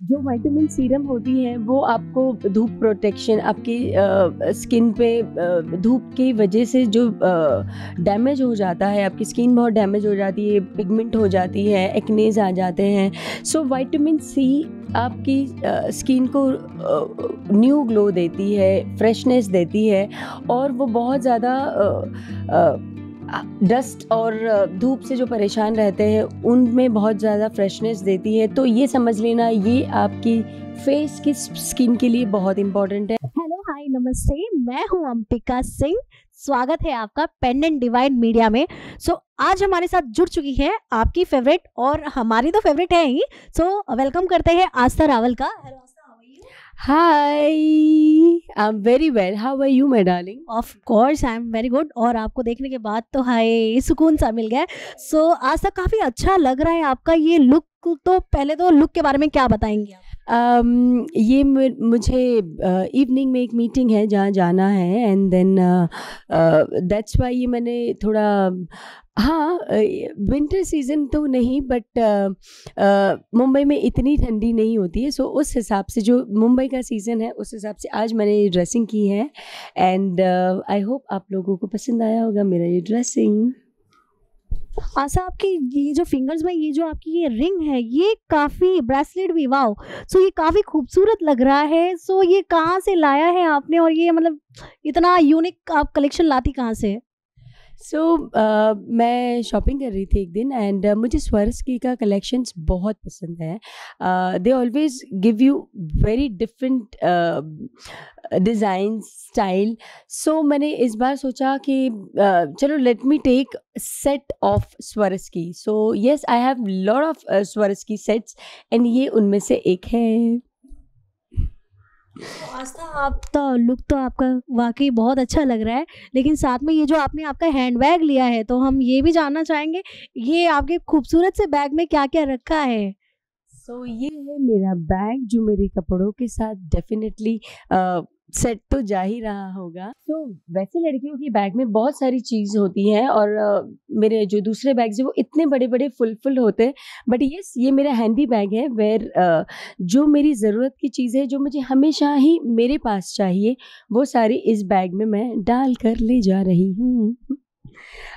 जो vitamin serum होती है, वो आपको धूप प्रोटेक्शन आपकी स्किन पे धूप की वजह से जो डैमेज हो जाता है, आपकी स्किन बहुत डैमेज हो जाती है पिगमेंट हो जाती है एक्नेज आ जाते हैं। सो विटामिन सी आपकी स्किन को न्यू ग्लो देती है फ्रेशनेस देती है और वो बहुत ज़्यादा डस्ट और धूप से जो परेशान रहते हैं उनमें बहुत ज़्यादा फ्रेशनेस देती है। तो ये समझ लेना ये आपकी फेस की स्किन के लिए बहुत इम्पोर्टेंट है। हेलो हाय नमस्ते। मैं हूँ अंपिका सिंह। स्वागत है आपका पेंडेंट डिवाइड मीडिया में। सो so, आज हमारे साथ जुड़ चुकी है आपकी फेवरेट और हमारी तो फेवरेट है ही। सो so, वेलकम करते हैं आस्था रावल का। Hello hi I am very well how are you my darling of course I am very good और आपको देखने के बाद तो हाय सुकून सा मिल गया सो so, आज तक काफ़ी अच्छा लग रहा है आपका ये लुक तो पहले तो लुक के बारे में क्या बताएँगे आप? Um, ये मुझे इवनिंग uh, में एक मीटिंग है जहाँ जाना है। एंड देन दैट्स वाई ये मैंने थोड़ा हाँ विंटर सीज़न तो नहीं बट मुंबई में इतनी ठंडी नहीं होती है सो so उस हिसाब से जो मुंबई का सीज़न है, उस हिसाब से आज मैंने ये ड्रेसिंग की है एंड आई होप आप लोगों को पसंद आया होगा मेरा ये ड्रेसिंग आशा, आपकी ये जो फिंगर्स में ये जो आपकी ये रिंग है, ये काफ़ी ब्रेसलेट भी वाओ सो ये काफ़ी खूबसूरत लग रहा है सो ये कहाँ से लाया है आपने, और ये मतलब इतना यूनिक आप कलेक्शन लाती कहाँ से? सो so, uh, मैं शॉपिंग कर रही थी एक दिन एंड uh, मुझे स्वरस्की का कलेक्शंस बहुत पसंद है। They always give you very different design style so मैंने इस बार सोचा कि uh, चलो let me take set of Swarovski so yes I have lot of Swarovski sets and ये उनमें से एक है। आस्था आप तो लुक तो आपका वाकई बहुत अच्छा लग रहा है लेकिन साथ में ये जो आपने आपका हैंड बैग लिया है तो हम ये भी जानना चाहेंगे ये आपके खूबसूरत से बैग में क्या क्या रखा है? सो so, ये है मेरा बैग जो मेरे कपड़ों के साथ डेफिनेटली सेट तो जा ही रहा होगा। तो वैसे लड़कियों की बैग में बहुत सारी चीज़ होती है और मेरे जो दूसरे बैग्स है वो इतने बड़े बड़े फुलफुल होते हैं। बट यस ये मेरा हैंडी बैग है वेर जो मेरी ज़रूरत की चीज़ है, जो मुझे हमेशा ही मेरे पास चाहिए, वो सारी इस बैग में मैं डाल कर ले जा रही हूँ।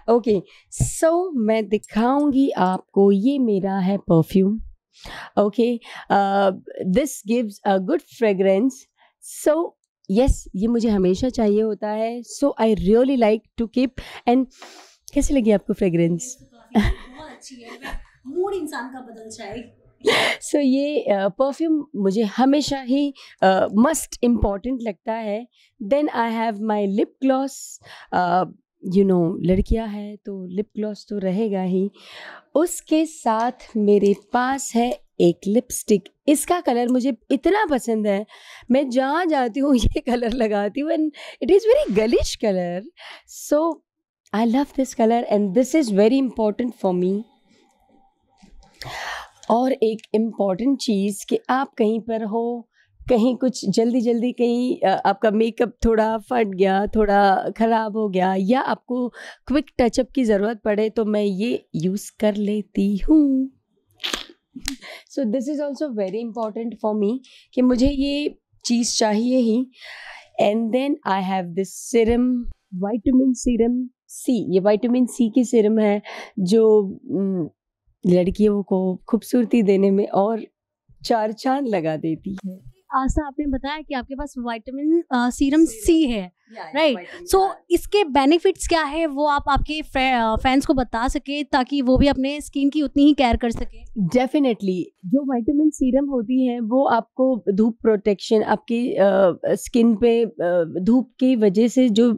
ओके सो मैं दिखाऊँगी आपको, ये मेरा है perfume okay this gives a good fragrance so yes ये मुझे हमेशा चाहिए होता है। So I really like to keep and कैसे लगी आपको फ्रेग्रेंस मूड इंसान का बदल जाए सो so, ये परफ्यूम uh, मुझे हमेशा ही मस्ट uh, इंपॉर्टेंट लगता है। Then I have my lip gloss you know लड़कियाँ हैं तो लिप ग्लॉस तो रहेगा ही। उसके साथ मेरे पास है एक लिपस्टिक इसका कलर मुझे इतना पसंद है। मैं जहाँ जाती हूँ, ये कलर लगाती हूँ and it is very girlish colour so I love this colour and this is very important for me और एक इंपॉर्टेंट चीज़ कि आप कहीं पर हो, कहीं कुछ जल्दी जल्दी कहीं आपका मेकअप थोड़ा फट गया, थोड़ा ख़राब हो गया या आपको क्विक टचअप की ज़रूरत पड़े तो मैं ये यूज़ कर लेती हूँ। So this is also very important for me कि मुझे ये चीज़ चाहिए ही। And then I have this serum vitamin serum C ये वाइटामिन सी की सिरम है जो लड़कियों को खूबसूरती देने में और चार चाँद लगा देती है। आस्था आपने बताया कि आपके पास विटामिन सीरम सी है राइट सो so, इसके बेनिफिट्स क्या है वो आप आपके फैंस को बता सके ताकि वो भी अपने स्किन की उतनी ही केयर कर सके। डेफिनेटली जो विटामिन सीरम होती है वो आपको धूप प्रोटेक्शन आपकी स्किन पे धूप की वजह से जो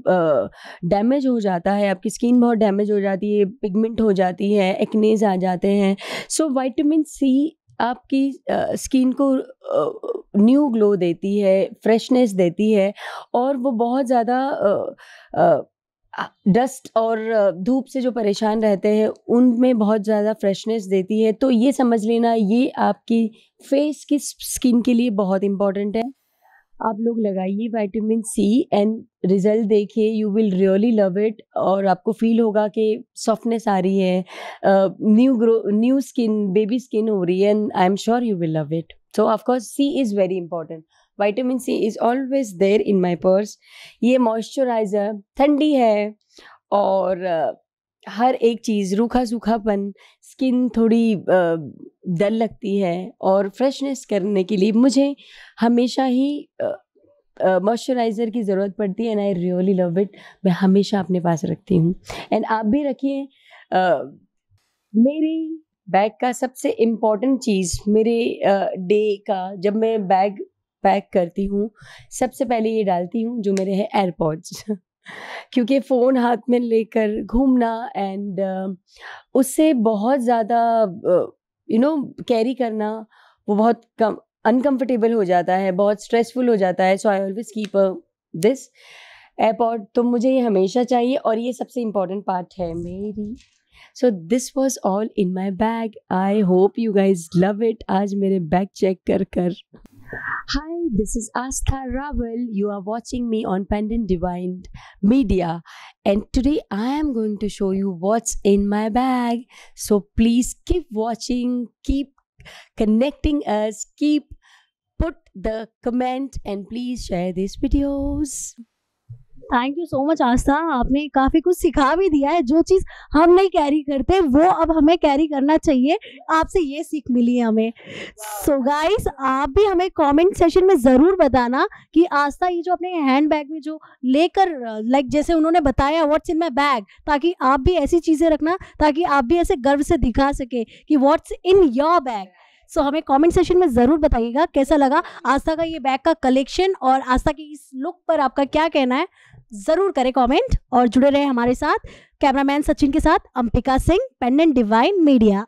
डैमेज हो जाता है आपकी स्किन बहुत डैमेज हो जाती है पिगमेंट हो जाती है एक्नेज आ जाते हैं। सो वाइटामिन सी आपकी स्किन को न्यू ग्लो देती है, फ्रेशनेस देती है और वो बहुत ज़्यादा डस्ट और धूप से जो परेशान रहते हैं, उनमें बहुत ज़्यादा फ्रेशनेस देती है। तो ये समझ लेना, ये आपकी फेस की स्किन के लिए बहुत इंपॉर्टेंट है। आप लोग लगाइए विटामिन सी एंड रिज़ल्ट देखिए you will really love it और आपको फील होगा कि सॉफ्टनेस आ रही है new grow new skin baby skin हो रही है and I am sure you will love it so of course C is very very important. C is always always in in purse ये moisturiser ठंडी है और हर एक चीज़ रूखा सूखापन स्किन थोड़ी डल लगती है और फ्रेशनेस करने के लिए मुझे हमेशा ही मॉइस्चराइज़र की ज़रूरत पड़ती है and I really love it. मैं हमेशा अपने पास रखती हूँ। एंड आप भी रखिए मेरी बैग का सबसे इंपॉर्टेंट चीज़ मेरे डे का जब मैं बैग पैक करती हूँ, सबसे पहले ये डालती हूँ जो मेरे हैं एयरपॉड्स। क्योंकि फ़ोन हाथ में लेकर घूमना एंड उससे बहुत ज़्यादा यू नो कैरी करना वो बहुत कम अनकम्फर्टेबल हो जाता है, बहुत स्ट्रेसफुल हो जाता है so I always keep this AirPod तो मुझे ये हमेशा चाहिए और ये सबसे इम्पोर्टेंट पार्ट है मेरी। So this was all in my bag I hope you guys love it आज मेरे बैग चेक कर कर। Hi, this is Astha Raval. You are watching me on Pendant Divine Media, and today I am going to show you what's in my bag. So please keep watching, keep connecting us, keep put the comment, and please share these videos. Thank you so much Astha आपने काफ़ी कुछ सिखा भी दिया है। जो चीज़ हम नहीं कैरी करते, वो अब हमें कैरी करना चाहिए। आपसे ये सीख मिली है हमें। सो so गाइस आप भी हमें कमेंट सेशन में ज़रूर बताना कि आस्था ये जो अपने हैंड बैग में जो लेकर लाइक जैसे उन्होंने बताया व्हाट्स इन माई बैग ताकि आप भी ऐसी चीज़ें रखना, ताकि आप भी ऐसे गर्व से दिखा सके कि what's in your bag so so, हमें कमेंट सेशन में ज़रूर बताइएगा कैसा लगा? आस्था का ये बैग का कलेक्शन और आस्था की इस लुक पर आपका क्या कहना है? ज़रूर करें कमेंट और जुड़े रहे हमारे साथ। कैमरामैन सचिन के साथ Ampika Singh pendant Divine Media